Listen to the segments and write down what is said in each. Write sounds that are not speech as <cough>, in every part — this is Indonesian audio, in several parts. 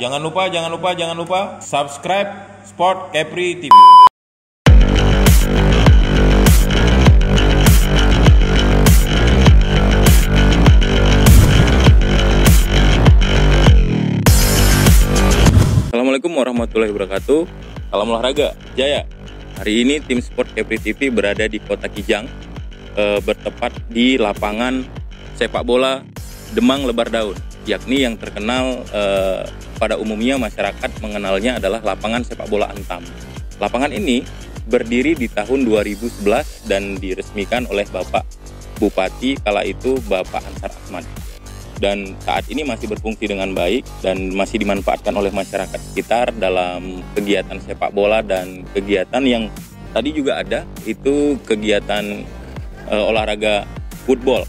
Jangan lupa, jangan lupa, jangan lupa subscribe Sport Capri TV. Assalamualaikum warahmatullahi wabarakatuh. Salam olahraga, Jaya. Hari ini tim Sport Capri TV berada di Kota Kijang, eh, bertepat di lapangan sepak bola Demang Lebar Daun, yakni yang terkenal eh, pada umumnya masyarakat mengenalnya adalah lapangan sepak bola Antam. Lapangan ini berdiri di tahun 2011 dan diresmikan oleh Bapak Bupati kala itu Bapak Ansar Ahmad dan saat ini masih berfungsi dengan baik dan masih dimanfaatkan oleh masyarakat sekitar dalam kegiatan sepak bola dan kegiatan yang tadi juga ada itu kegiatan eh, olahraga football.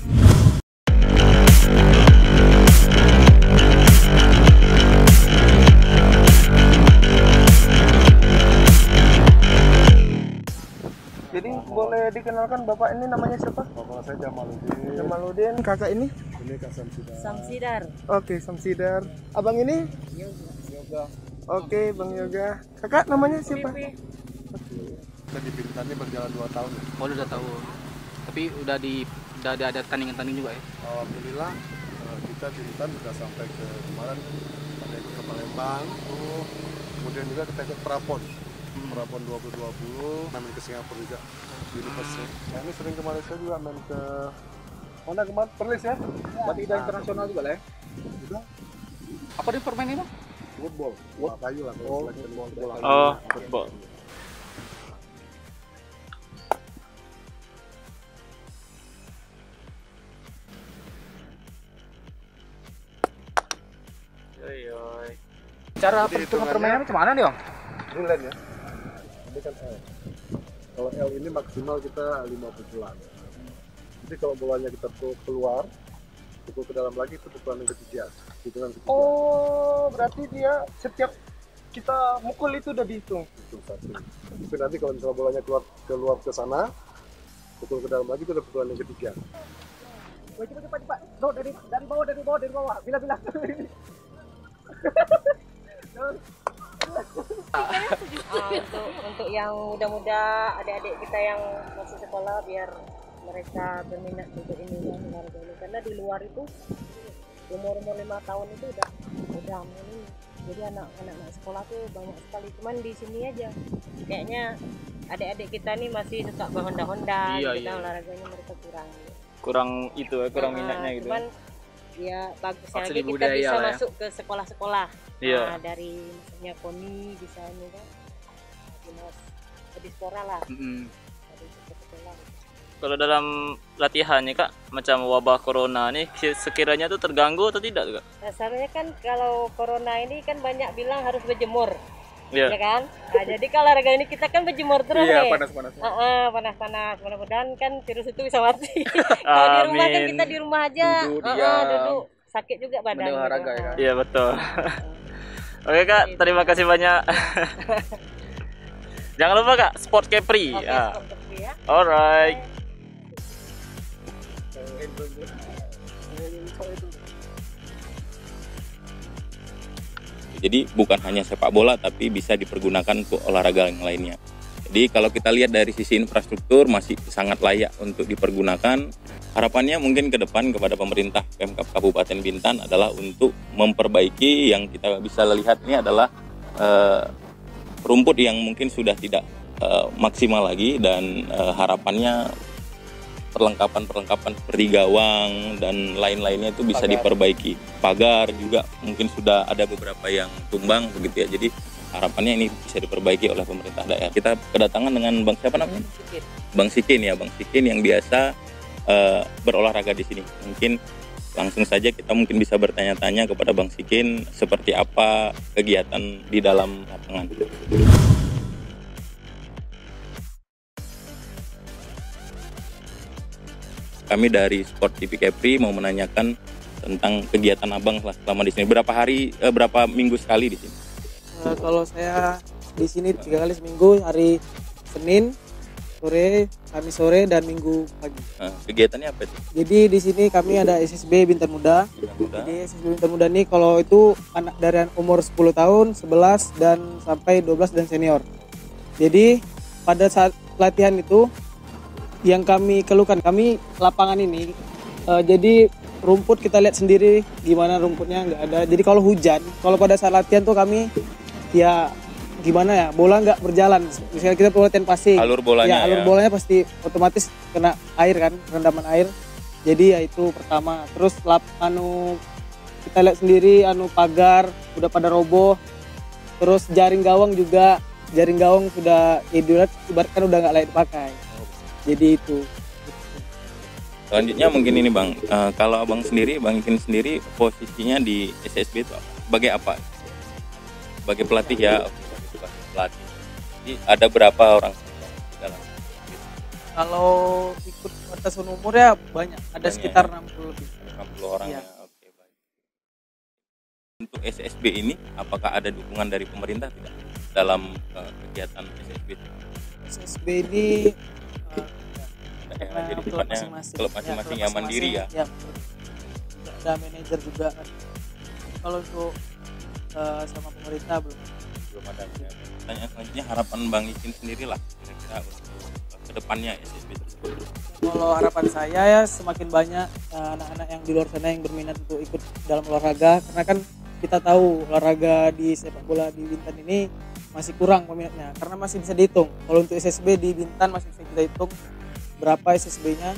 Dikenalkan Bapak ini namanya siapa? Bapak saya Jamaluddin. Jamaluddin. Kakak ini? Ini Kasam Sidar. Samsidar. Oke, Samsidar. Abang ini? Yoga. Oke, Bang Yoga. Kakak namanya siapa? Kita di berjalan 2 tahun. ya. Oh, lu udah tahu. Tapi udah di udah ada, ada tandingan-tanding juga ya. Alhamdulillah eh, kita di Bintan sudah sampai ke kemarin ikut ke Palembang. Oh. Kemudian juga kita ikut Prapon. Prapon 2020 main ke Singapura juga. University. Nah, ini sering ke Malaysia juga main ke mana kemarin Perlis ya? Berarti udah internasional juga lah ya. Juga Apa di permainan ini? Bang? football. Bola kayu lah kalau Oh, football. bola kayu. Oh, football. Cara Jadi perhitungan hitungannya- permainan macam mana nih, Bang? Bulan ya. Kan L. Kalau L ini maksimal kita 5 pukulan. Jadi kalau bolanya kita pukul keluar, pukul ke dalam lagi itu pukulan yang ketiga. Hitungan ketiga. Oh, berarti dia setiap kita mukul itu udah dihitung. Itu satu. Tapi nanti kalau misalnya bolanya keluar keluar ke sana, pukul ke dalam lagi itu udah pukulan yang ketiga. Woi, cepat cepat cepat. No, dari dari bawah dari bawah dari bawah. Bila bila. <laughs> Untuk untuk yang muda-muda, adik-adik kita yang masih sekolah biar mereka berminat untuk ini olahraga ini karena di luar itu umur umur lima tahun itu udah udah ini jadi anak-anak anak sekolah tuh banyak sekali. Cuman di sini aja kayaknya adik-adik kita nih masih suka berhonda-honda. Iya, kan iya. olahraganya mereka kurang. Kurang itu ya kurang Ah, minatnya gitu Cuman ya bagusnya Harus lagi kita bisa ya. masuk ke sekolah-sekolah. Iya. Nah, dari misalnya KONI bisa ini kan. Dinas Pedispora lah Mm-mm. dari sekolah. kalau dalam latihannya kak macam wabah corona nih ki- sekiranya tuh terganggu atau tidak kak Dasarnya kan kalau corona ini kan banyak bilang harus berjemur. Ya Iya kan? Nah, jadi kalau olahraga ini kita kan berjemur terus Iya, nih. panas-panas. Heeh, panas-panas. Mudah-mudahan kan virus itu bisa mati. <laughs> kalau di rumah kan kita di rumah aja. Duduk, Heeh, diam. duduk. Sakit juga badan. Gitu. olahraga ya kan? iya betul <laughs> oke kak terima kasih banyak <laughs> jangan lupa kak sport capri Oke, ya seperti ya. alright Jadi bukan hanya sepak bola tapi bisa dipergunakan untuk olahraga yang lainnya. Jadi kalau kita lihat dari sisi infrastruktur masih sangat layak untuk dipergunakan. Harapannya mungkin ke depan kepada pemerintah Pemkab Kabupaten Bintan adalah untuk memperbaiki yang kita bisa lihat ini adalah eh, rumput yang mungkin sudah tidak eh, maksimal lagi dan eh, harapannya perlengkapan-perlengkapan seperti gawang dan lain-lainnya itu bisa diperbaiki. Pagar juga mungkin sudah ada beberapa yang tumbang begitu ya. Jadi harapannya ini bisa diperbaiki oleh pemerintah daerah. Kita kedatangan dengan Bang siapa namanya? Sedikit. Bang Sikin ya, Bang Sikin yang biasa eh, berolahraga di sini. Mungkin langsung saja kita mungkin bisa bertanya-tanya kepada Bang Sikin seperti apa kegiatan di dalam lapangan. Kami dari Sport TV Capri mau menanyakan tentang kegiatan Abang lah selama di sini. Berapa hari, eh, berapa minggu sekali di sini? Eh, kalau saya di sini tiga kali seminggu hari Senin, sore, Kamis sore dan Minggu pagi. Nah, kegiatannya apa itu? Jadi di sini kami ada SSB Bintan Muda. Bintang Muda. Jadi SSB Bintan Muda ini kalau itu anak dari umur 10 tahun, 11 dan sampai 12 dan senior. Jadi pada saat latihan itu yang kami keluhkan kami lapangan ini eh, jadi rumput kita lihat sendiri gimana rumputnya nggak ada. Jadi kalau hujan, kalau pada saat latihan tuh kami ya gimana ya bola nggak berjalan. Misalnya kita latihan passing. Alur bolanya ya, alur ya. bolanya pasti otomatis kena air kan, rendaman air. Jadi ya itu pertama. Terus lap anu kita lihat sendiri anu pagar udah pada roboh. Terus jaring gawang juga jaring gawang sudah ibarat ibaratkan udah nggak layak dipakai. Jadi itu. Selanjutnya mungkin ini bang, Eh, kalau abang sendiri, bang Ikin sendiri posisinya di SSB itu apa? sebagai apa? Sebagai pelatih ya, pelatih. Jadi ada berapa orang di dalam? Kalau ikut batasan umur ya banyak, ada Banyak sekitar ya. 60 lebih. 60 orang ya. Oke, baik. Untuk SSB ini apakah ada dukungan dari pemerintah tidak dalam eh, kegiatan SSB? SSB ini Ada yang karena jadi klub masing-masing. klub Ya, masing-masing klub yang mandiri ya. betul. ada manajer juga kan kalau untuk eh, sama pemerintah belum Belum ada. Ya. Pertanyaan selanjutnya harapan Bang Ikin sendiri lah kira-kira untuk ke depannya SSB tersebut. kalau harapan saya ya semakin banyak eh, anak-anak yang di luar sana yang berminat untuk ikut dalam olahraga karena kan kita tahu olahraga di sepak bola di Bintan ini masih kurang peminatnya karena masih bisa dihitung. Kalau untuk SSB di Bintan masih bisa kita hitung berapa SSB-nya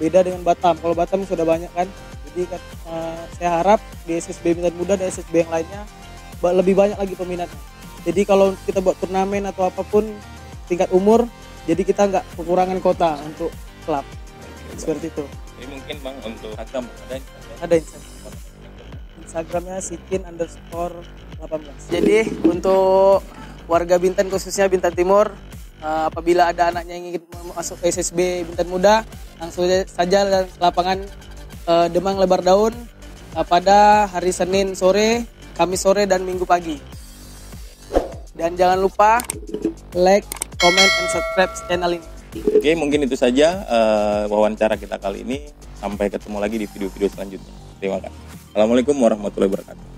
beda dengan Batam. Kalau Batam sudah banyak kan jadi kan, eh, saya harap di SSB Bintan Muda dan SSB yang lainnya lebih banyak lagi peminatnya. Jadi kalau kita buat turnamen atau apa pun tingkat umur jadi kita nggak kekurangan kota untuk klub. Seperti itu. Ini mungkin Bang untuk Instagram ada Instagram? ada Instagram. Instagramnya sikin underscore 18 jadi untuk warga Bintan khususnya Bintan Timur eh, apabila ada anaknya yang ingin masuk SSB Bintan Muda langsung saja lapangan eh, Demang Lebar Daun eh, pada hari Senin sore Kamis sore dan Minggu pagi dan jangan lupa like, comment, and subscribe channel ini Oke, mungkin itu saja eh, wawancara kita kali ini. Sampai ketemu lagi di video-video selanjutnya. Terima kasih. Assalamualaikum warahmatullahi wabarakatuh.